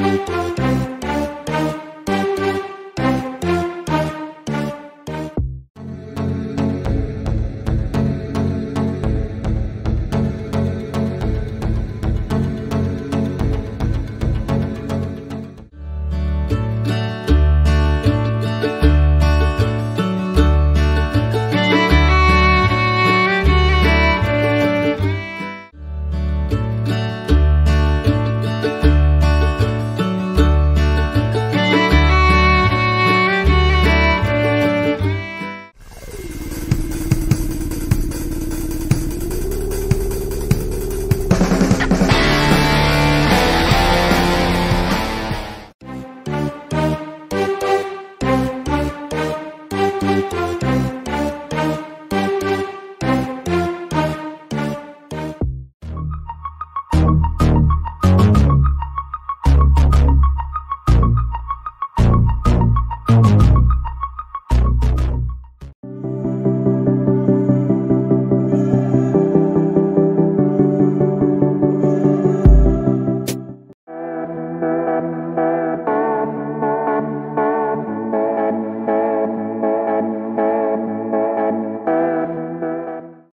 Música